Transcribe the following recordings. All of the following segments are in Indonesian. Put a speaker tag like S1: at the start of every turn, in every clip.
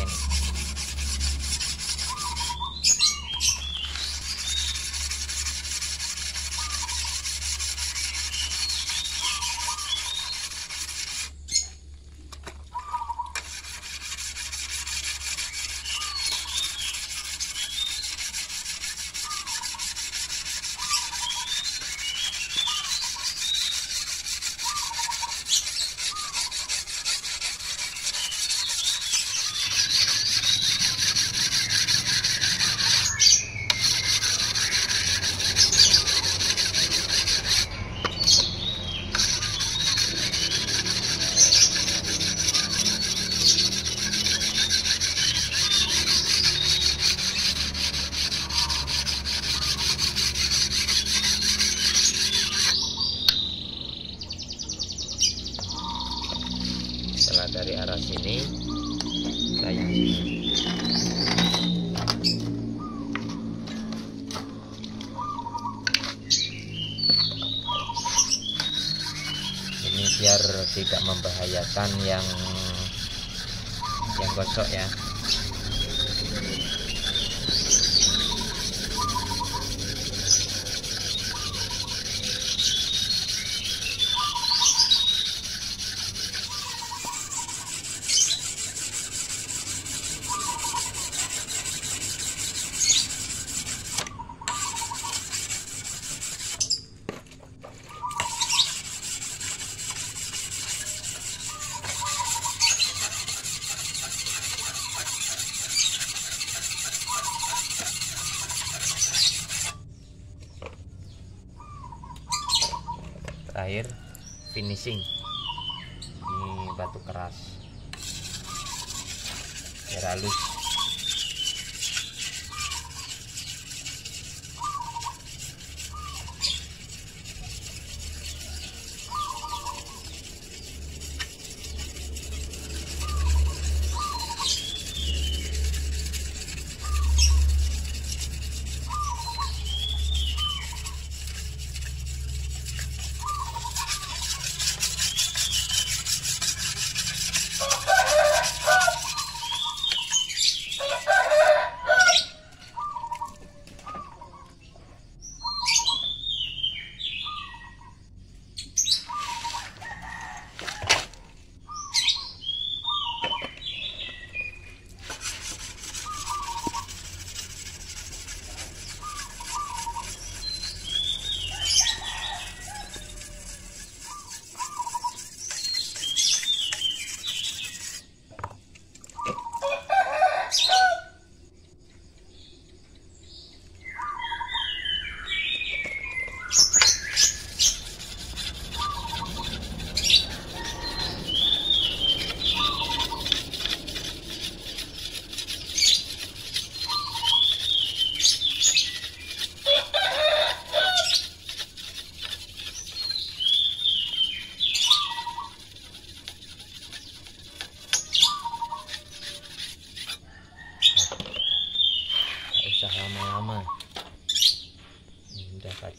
S1: ini sini sini ini biar tidak membahayakan yang yang gosok ya terakhir finishing ini batu keras. Biar halus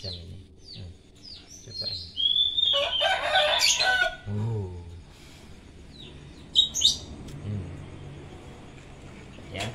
S1: jam ini. Hmm. Coba ini uh. Oh. Hmm. ya.